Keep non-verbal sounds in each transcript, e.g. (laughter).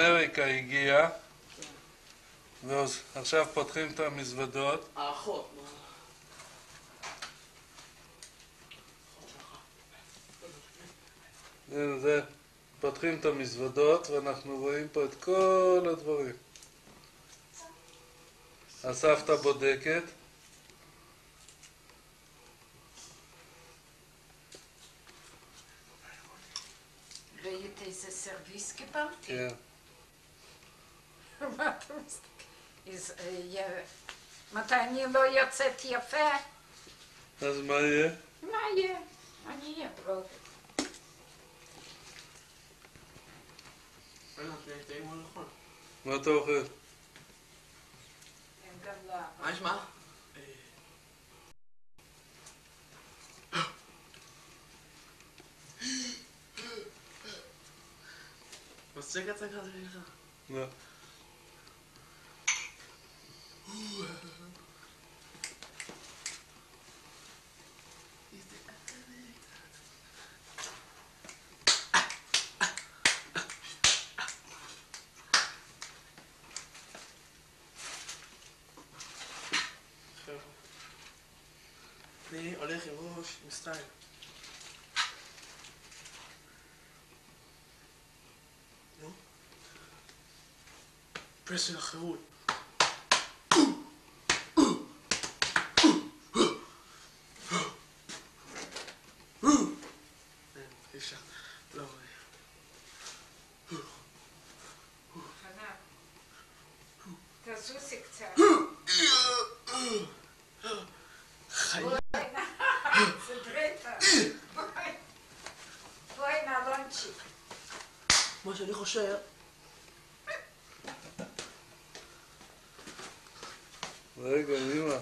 מאמריקה הגיע, ועכשיו פותחים את המזוודות. האחות, מה? הנה זה, פותחים את המזוודות ואנחנו רואים פה את כל הדברים. הסבתא בודקת. ראית איזה סרוויס קיבלתי? כן. מה אתה מסתכל? איזה, אה, מתי אני לא יוצאת יפה? אז מה יהיה? מה יהיה? אני אהיה ברוב. רגע, תהיה טעים או נכון? מה אתה אוכל? אין גם לא. מה נשמע? מצחיק הצגה זה שלך. לא. אני הולך עם ראש עם סטייל. נו. פרס של החירות. חושב, רגע, אמא.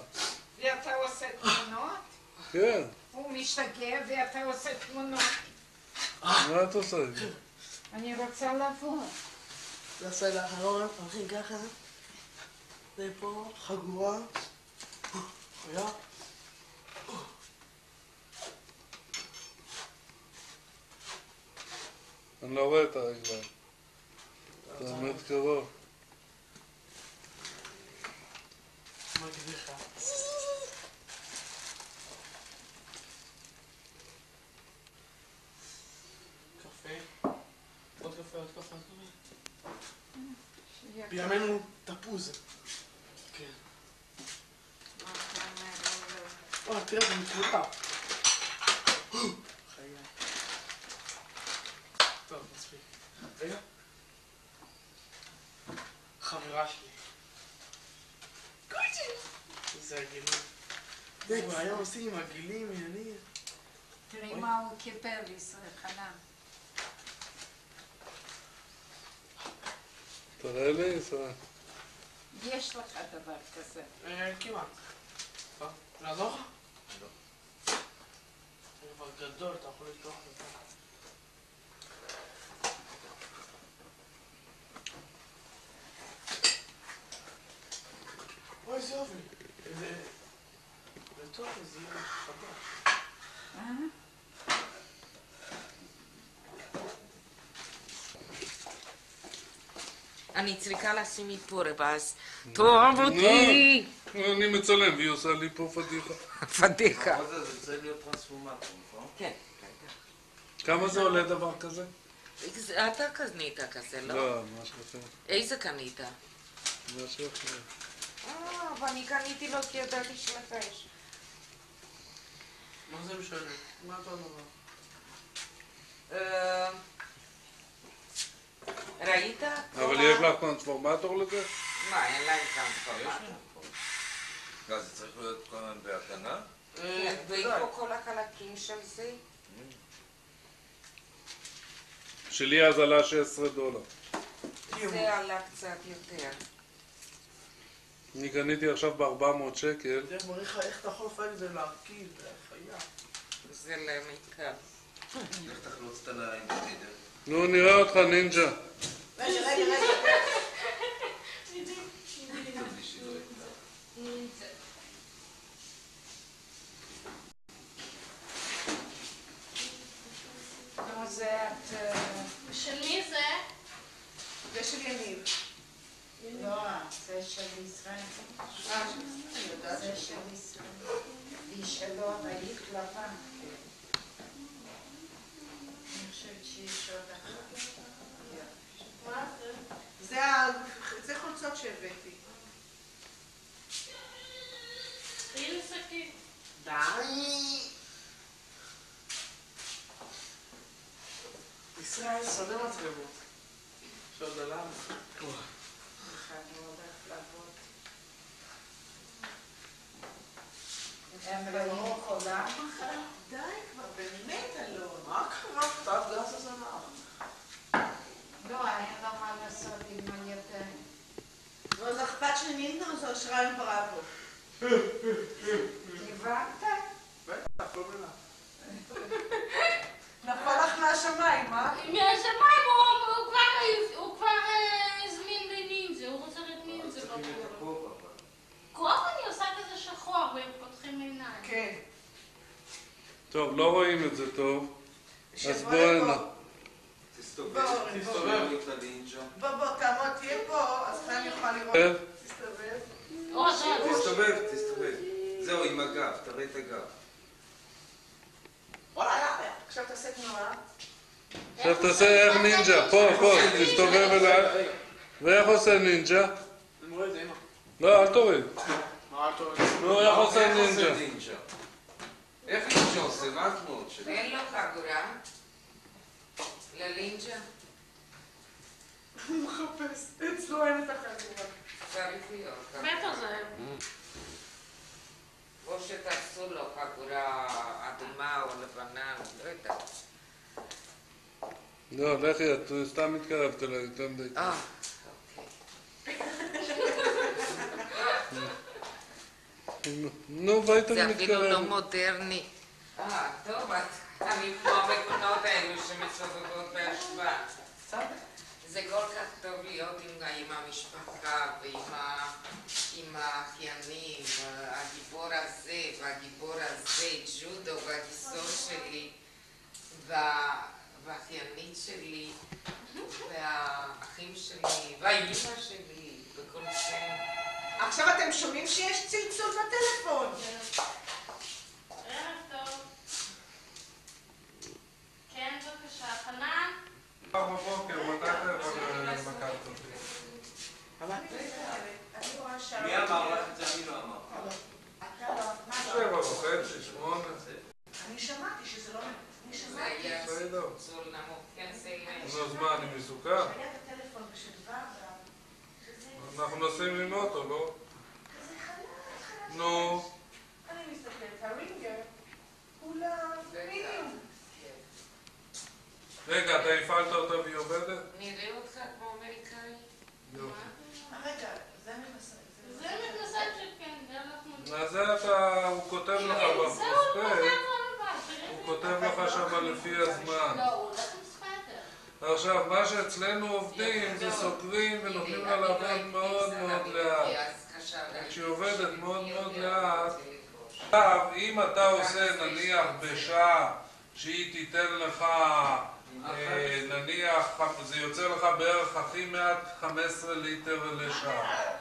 ואתה עושה תמונות? כן, הוא משתגע ואתה עושה תמונות. מה את עושה? אני רוצה לבוא. זה הסייל האחרון, הולכים ככה. זה פה, חגורה. חיה. אני לא רואה את הרגליים. אתה עומד קרוב. מגניחה. קפה. עוד קפה, עוד קפה, עוד קפה. שיהיה בימינו תפוז. כן. מה אתה אומר? וואלה, תראה, זה מקוטע. חיי. טוב, מספיק. רגע. חברה שלי. איזה עגילים. זה כבר היום עושים עם עגילים, עניינים. תראי מה הוא קיבל, ישראל חנן. תראה לי, ישראל. יש לך דבר כזה. אה, כמעט. לעזור לך? לא. זה כבר גדול, אתה יכול לפתוח את זה. אוי, איזה יופי. זה... חדש. אני צריכה לשים איפור, ואז תאהב אותי. אני מצלם והיא עושה לי פה פדיחה. פדיחה. זה זה צריך להיות טרנספורמטור, נכון? כן. כמה זה עולה דבר כזה? אתה קנית כזה, לא? לא, משהו אחר. איזה קנית? משהו אחר. אה, ואני קניתי לו כי ידעתי שלך יש. מה זה משנה? מה אותו דבר? אה, ראית? אבל יש לך טרנספורמטור לזה? מה, אין להם טרנספורמטור. לא, זה צריך להיות כל הזמן בהתקנה? כן, אה, ואיפה כל החלקים של זה? שלי אז עלה 16 דולר. זה עלה קצת יותר. אני קניתי עכשיו ב-400 שקל. תראה, מראה לך איך אתה יכול לפעמים זה להרכיב, זה למתקן. איך תחלוץ את הליין בטידר? נו, נראה אותך נינג'ה. בלי שידורים. נו, זה את... אה, של מי זה? זה של יניב. לא, זה של ישראל. אה. זה של ישראל. היא שלו, היית לבן. אני חושבת שיש עוד אחת. מה זה? זה ה- זה חולצות שהבאתי. די. ישראל שונא מצלמות. שעוד עליו. הם ראו חולם אחר? די כבר, באמת לא. מה קרה? תת גס הזה מה? לא, אין לה מה לעשות עם מניותיים. לא, זה אכפת שנינטר זו שרה עם פראבו. לראות. תסתובב. או זה, תסתובב, תסתובב. זהו, עם הגב, תראה את הגב. וואלה, יאללה. עכשיו תעשה תנועה. עכשיו תעשה איך נינג'ה, פה, פה, תסתובב אליי. ואיך עושה נינג'ה? אני זה, אמא. לא, אל תוריד. נו, איך עושה נינג'ה? נינג'ה? איך נינג'ה עושה? מה התנועות שלו? אין לו חגורה ללינג'ה? הוא מחפש. אצלו אין את החגורה. צריך להיות. בטח זה. או שתעשו לו חגורה אדומה או לבנה, לא יודעת. לא, לכי, את סתם מתקרבת אליי יותר מדי. אה, נו, והיית זה אפילו לא. מודרני. אה, טוב, אני כמו המקונות האלו שמסובבות בהשוואה. זה כל כך טוב להיות עם, עם המשפחה ועם ה- עם האחיינים, הגיבור הזה והגיבור הזה, ג'ודו והגיסות שלי וה- והאחיינית שלי והאחים שלי והאימא שלי וכל זה. עכשיו אתם שומעים שיש צלצול בטלפון. ערב טוב. כן, בבקשה. חנן? מחר בבוקר, מתי אתה יכול לקחת אותי? אני רואה שם. מי אמר לך את זה? אני לא אמרתי. אתה לא. מה לא? שבע וחצי, שמונה. אני שמעתי שזה לא... אני שמעתי. נמוך, כן. נו, אז מה, אני שזה אנחנו נוסעים עם אוטו, לא? נו, אני מסתכלת, הרינגר, כולה מינימום. רגע, אתה הפעלת אותה והיא עובדת? נראה אותך כמו אמריקאי? רגע, זה מכסה. זה מכנסיים אנחנו... אז זה אתה, הוא כותב לך הוא בפרוספקט, לבית. הוא כותב לך שם לפי הזמן. לא. עכשיו, מה שאצלנו עובדים זה סוגרים ונותנים לה לעבוד מאוד מאוד לאט. כשהיא עובדת מאוד מאוד לאט, עכשיו, אם אתה עושה נניח בשעה שהיא תיתן לך, נניח, זה יוצא לך בערך הכי מעט 15 ליטר לשעה,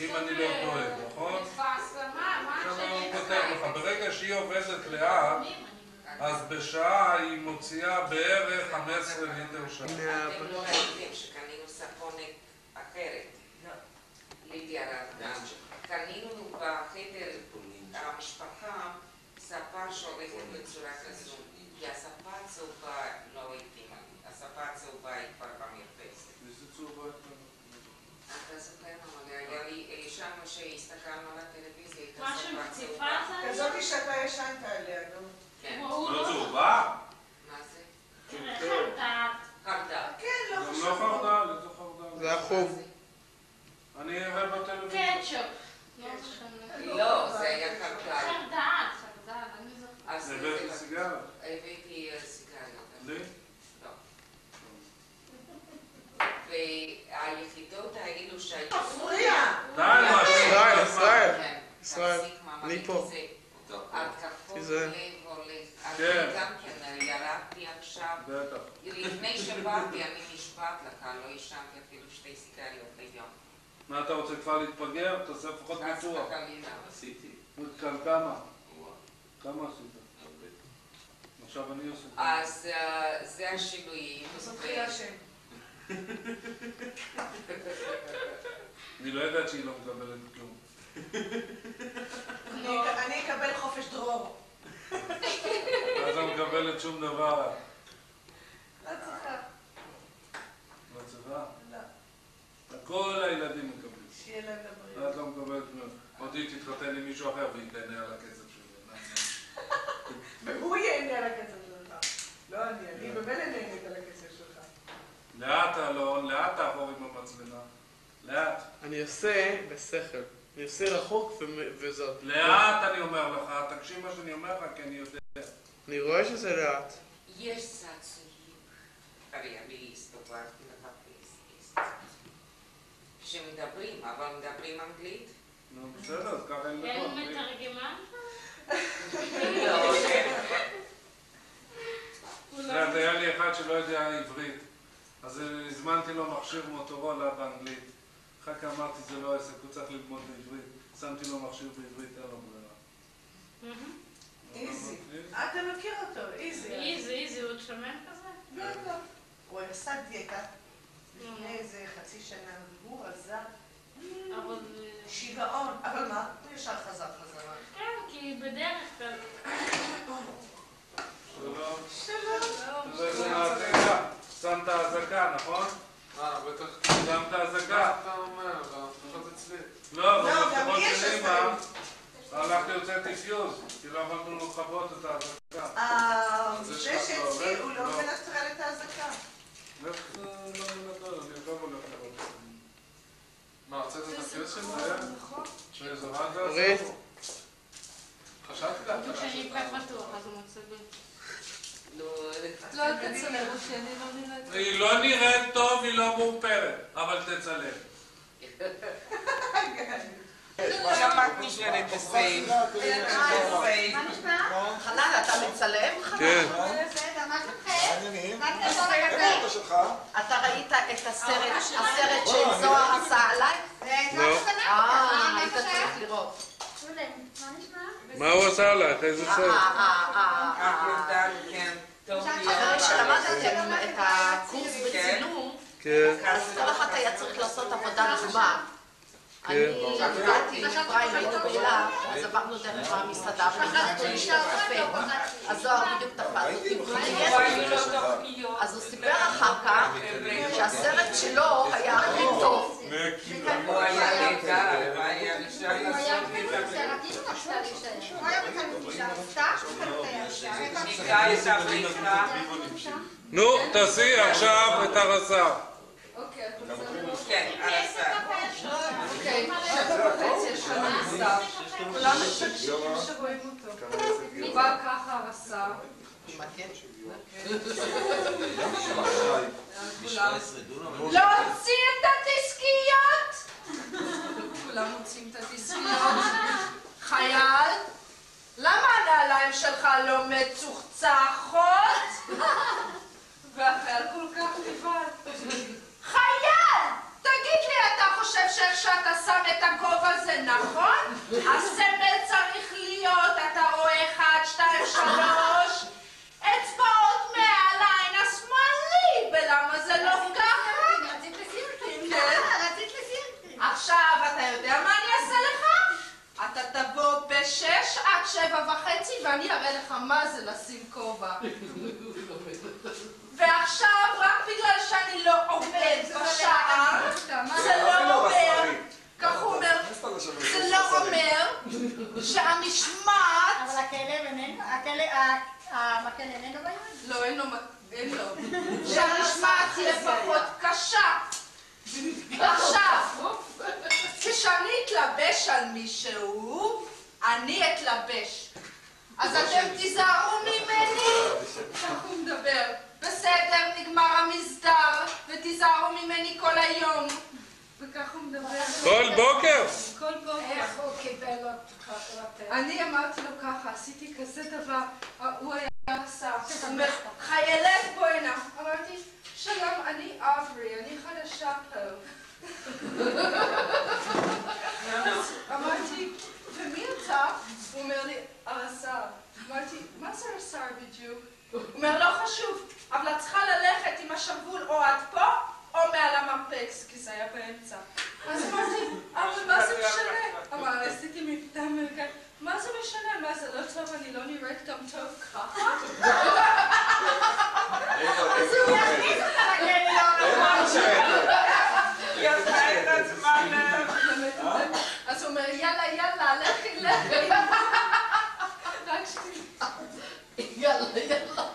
אם אני לא טועה, נכון? עכשיו הוא שאני כותב לך, ברגע שהיא עובדת לאט, אז בשעה היא מוציאה בערך 15 ליטר שעה. אתם לא ראיתם שקנינו ספונת אחרת. לידיה רבדן. קנינו בחדר המשפחה ספה שהולכת בצורה כזו. כי הספה הצהובה לא התאימה לי. הספה הצהובה היא כבר במרפסת. אתה זוכר אבל לי אה, שם שהסתכלנו על הטלוויזיה, הייתה שמציפה צהובה. זה? כזאתי שאתה ישנת עליה, נו. כן. הוא לא... צהובה? מה זה? חרטט. חרדה. כן, לא גם חשוב. לא חרדל, איזה חרדל? זה החוב. אני אראה בטלוויזיה. קטשופ. לא. לא, זה היה חרדה. חרדל, חרדל. אז הבאתי סיגריה? הבאתי אה, סיגריות. לא. והיחידות האלו שהיו... מפריע. די, מה, ישראל, ישראל. כן, ישראל, מאמא, אני פה. התקפות. לב כן. אני גם כן ירדתי עכשיו. בטח. לפני שבאתי אני נשבעת לך, לא עישנתי אפילו שתי סיגריות ביום. מה אתה רוצה כבר להתפגר? תעשה לפחות. וחלילה. עשיתי. כמה? כמה עשית? עכשיו אני עושה. אז אה, זה השינויים. זוכי השם. אני לא יודעת שהיא לא מקבלת כלום. אני אק- אני אקבל חופש דרור. אז לא מקבלת שום דבר. לא צריכה. לא צריכה? לא. כל הילדים מקבלים. שיהיה להם לבריאות. את לא מקבלת כלום. עוד היא תתחתן עם מישהו אחר והיא תהנה על הכסף שלי. והוא ייהנה על הכסף שלך. לא אני, אני ממילא נהנית על הכסף שלך. לאט אלון, לאט תעבור עם המצלמה. לאט. אני עושה בשכל. אני עושה רחוק ו- וזאת. לאט אני אומר לך, תקשיב מה שאני אומר לך כי אני יודע. אני רואה שזה לאט. יש צעצועים. הרי אני הסתובבתי לחפש. שמדברים, אבל מדברים אנגלית? נו בסדר, אז ככה אין אין בכוח. מתרגמן? לא, יודעת, היה לי אחד שלא יודע עברית, אז אה, הזמנתי לו מכשיר מוטורולה באנגלית. אחר כך אמרתי, זה לא עסק, הוא צריך ללמוד בעברית. שמתי לו מכשיר בעברית, אין לו ברירה. איזי. אמרתי, אתה מכיר אותו, איזי. איזי, איזי, הוא עוד שמן כזה? בטח. הוא עשה דיאטה לפני איזה חצי שנה, והוא רזה אבל... שיגעון. אבל מה? הוא ישר חזר חזרה. כן, כי בדרך כלל... שלום. שלום. שמת אזעקה, נכון? אה, בטח. שמת אזעקה. אתה אומר, אבל לפחות אצלי. לא, לא, במפתחות של אזעקה. הלכתי הוצאתי פיוז, כי לא יכולנו לכבות את האזעקה. אה, זה שאצלי? הוא לא לא. מנטרל את האזעקה. איך זה לא מנדל, אני עכשיו הולך לראות. מה, הוצאת את הפיוס של זה? זה? שזה רק זה? חשבתי בדיוק להתחלה שאני שלך. אקח פתוח, אז הוא מוצא היא לא נראית טוב, היא לא מאופרת, אבל תצלם. שמעת משלת הסייב. חנן, אתה מצלם? כן. אתה ראית את הסרט, שזוהר עשה עליי? לא. אה, היית צריך לראות. מה הוא עשה לך? איזה אה, סרט? אה, אה, אה, כן. אחרי שלמדתם את הקורס בצילום, כן. אז כל אחד היה צריך לעשות עבודה לגמר. אני באתי לפריים, היינו באילת, אז עברנו דרך המסעדה ונכנסנו לשתות קפה. אז זוהר בדיוק תפס אותי. אז הוא סיפר אחר כך שהסרט שלו היה הכי טוב. נו, תעשי עכשיו את הרס"ר. להוציא את הדיסקיות! כולם מוציאים את הדיסקיות. חייל, למה הנעליים שלך לא מצוחצחות? (laughs) והחייל כל כך נבהל. חייל! תגיד לי, אתה חושב שאיך שאתה שם את הכובע זה נכון? (laughs) הסמל צריך להיות, אתה רואה אחד, שתיים, שלוש, אצבעות מעל העין השמאלי, ולמה זה לא ככה? כן. עכשיו, אתה יודע מה אני אעשה לך? אתה בשש עד שבע וחצי ואני אראה לך מה זה לשים כובע. ועכשיו, רק בגלל שאני לא עובד בשעה, זה לא אומר, כך הוא אומר, זה לא אומר שהמשמעת... אבל הכלב איננו, הכלב, המקל איננו ביד? לא, אין לו, אין לו. שהמשמעת תהיה פחות קשה. עכשיו, כשאני אתלבש על מישהו, אני אתלבש. אז אתם תיזהרו ממני, כך הוא מדבר. בסדר, נגמר המסדר, ותיזהרו ממני כל היום. וככה הוא מדבר. כל בוקר? כל בוקר. איך הוא קיבל אותך? אני אמרתי לו ככה, עשיתי כזה דבר, הוא היה עשה, הוא אומר, חיילת. אמרתי, שלום, אני אברי, אני חדשה פה. (laughs) אמרתי, אתה? הוא אומר לי, הרס"ר. אמרתי, מה זה הרס"ר בדיוק? הוא אומר, לא חשוב, אבל את צריכה ללכת עם השרוול או עד פה, או מעל המרפקס, כי זה היה באמצע. אז אמרתי, אבל מה זה משנה? אמר, עשיתי מבטא אמריקאי, מה זה משנה? מה זה לא טוב, אני לא נראית גם טוב ככה? (laughs) אז הוא יכניס אותה לכלא, לא נכון. אז הוא אומר, יאללה, יאללה. רק שתדע. יאללה, יאללה.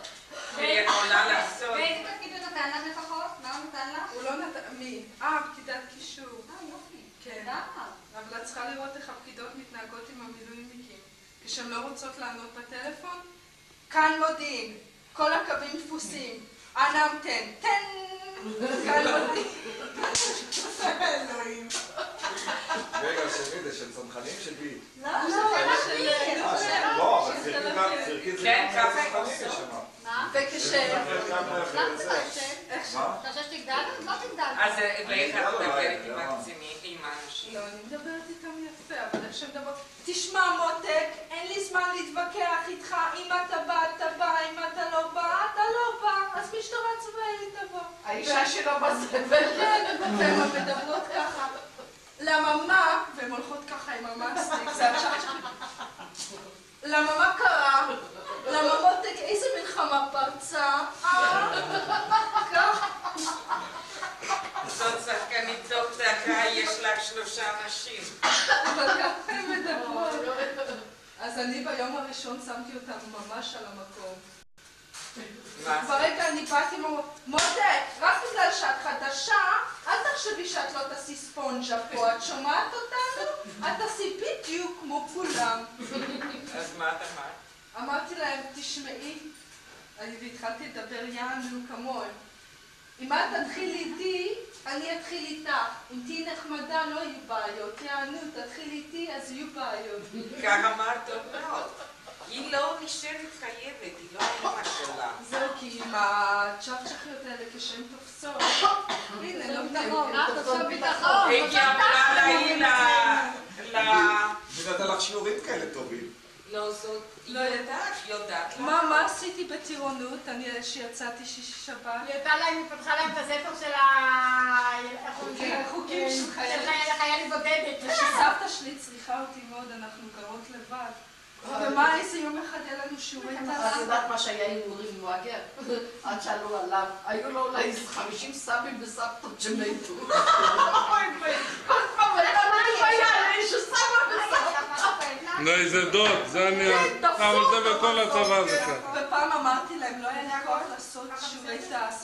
והיא יכולה לעשות... ואיזה תפקיד הוא נתן לך לפחות? מה הוא נתן לך? הוא לא נתן, מי? אה, פקידת קישור. אה, יופי. כן. למה? אבל את צריכה לראות איך הפקידות מתנהגות עם המילואימניקים. כשהן לא רוצות לענות בטלפון, כאן מודיעין, תן. אלוהים. רגע, של מי זה? של צנחנים של בי? לא, לא, אה, של- לא, אבל סירקין זה כן, גם צנחנים יש עושים. שם. מה? וכש... למה אתה חושב? איך. מה? אתה חושב שתגדל? לא תגדל. אז ואיך את לא, לא, מדברת לא. עם הקצינים, עם האנשים? לא, אני מדברת איתם יפה, אבל איך שהם מדברות... תשמע מותק, אין לי זמן להתווכח איתך, אם אתה בא, אתה בא, אם אתה לא בא, אתה לא בא, אז משטרה צבאית תבוא. האישה שלו בזבל. כן, והן מדברות ככה. למה מה? והן הולכות ככה עם המאסטיק, זה עכשיו... למה מה קרה? למה מותק, איזה מלחמה פרצה? אה? זאת שחקנית טוב דקה, יש לך שלושה אנשים. אבל ככה הן מדברות. אז אני ביום הראשון שמתי אותם ממש על המקום. ברגע אני באתי ואמרו, מותק, רק בגלל שאת חדשה, תחשבי שאת לא תעשי ספונג'ה פה, את שומעת אותנו? את תעשי בדיוק כמו כולם. אז מה את אמרת? אמרתי להם, תשמעי, אני והתחלתי לדבר יענו כמוהם. אם את תתחילי איתי, אני אתחיל איתך. אם תהיי נחמדה, לא יהיו בעיות. יענו, תתחילי איתי, אז יהיו בעיות. כך אמרת טוב מאוד. היא לא נשארת חייבת, היא לא האמא שלה. זהו, כי עם הצ'חצ'חיות האלה כשהן תופסות, הנה, לא ביטחון, אה? תעשו ביטחון. אמורה להעיר ל... ל... מי נתן לך שיעורים כאלה טובים? לא זאת, היא לא יודעת, יודעת. מה, מה עשיתי בטירונות? אני שיצאתי שישי שבת? היא הייתה להם, היא פתחה להם את הספר של החוקים של של חיילים. חייל- חיילים בודדת. שסבתא שלי צריכה אותי מאוד, אנחנו גרות לבד. ומה, איזה יום אחד היה לנו שיעורי את תעשייה? יודעת מה שהיה עם אורי מואגר? עד שעלו עליו. היו לו אולי איזה 50 סבים וסבתות שמתו. כל (laughs) פעם היה לנו בעיה, איזה סבא וסבתא. לא, איזה דוד, זה אני... אבל זה בכל הצבא זה ככה. ופעם אמרתי להם, לא היה לי כוח לעשות שיעורי תעש.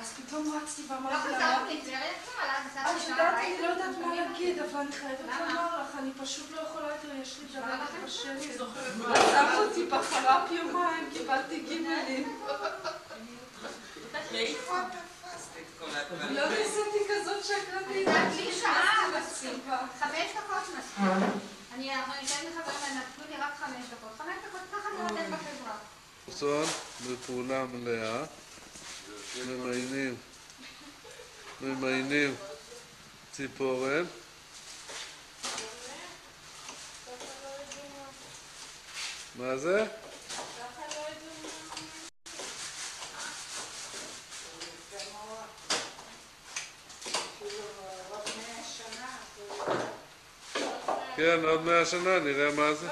אז פתאום רצתי לא ואמרתי להם, חזרנו לטבריה כבר, אז את נסעתי יודעת, אני לא יודעת מה להגיד, אבל אני חייבת לומר לך, אני פשוט לא יכולה יותר, יש לי דבר בשקט. שמת אותי בחרפ יומיים, קיבלתי גימלים. מאיפה את תפסת את כל הדברים? לא ניסיתי כזאת שקרנית. לי שעה. חמש דקות מספיק. אני, אנחנו ניתן לחברים, נתנו לי רק חמש דקות. חמש דקות ככה אני נותנת בחברה. צאן בפעולה מלאה, ממיינים, ממיינים ציפורן. מה זה? כן, עוד מאה שנה, נראה מה זה.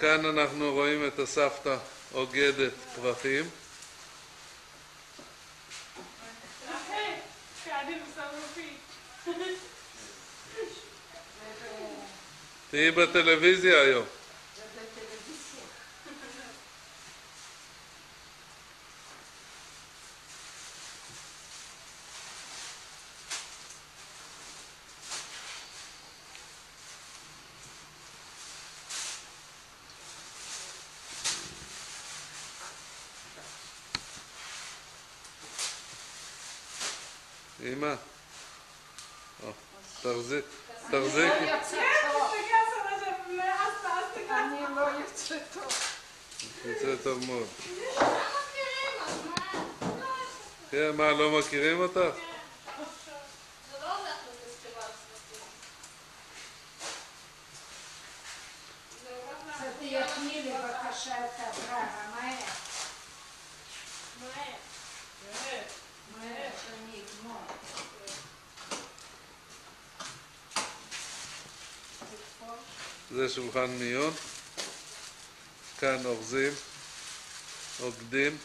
כאן אנחנו רואים את הסבתא אוגדת פרחים. (laughs) תהיי בטלוויזיה היום. אמא. תחזיק, תחזיקי. אני לא יוצא טוב. יוצא טוב מאוד. כן, מה, לא מכירים אותך? לא תהיה תני לי בבקשה את הבררה, זה שולחן מיון. כאן אורזים, עוקדים.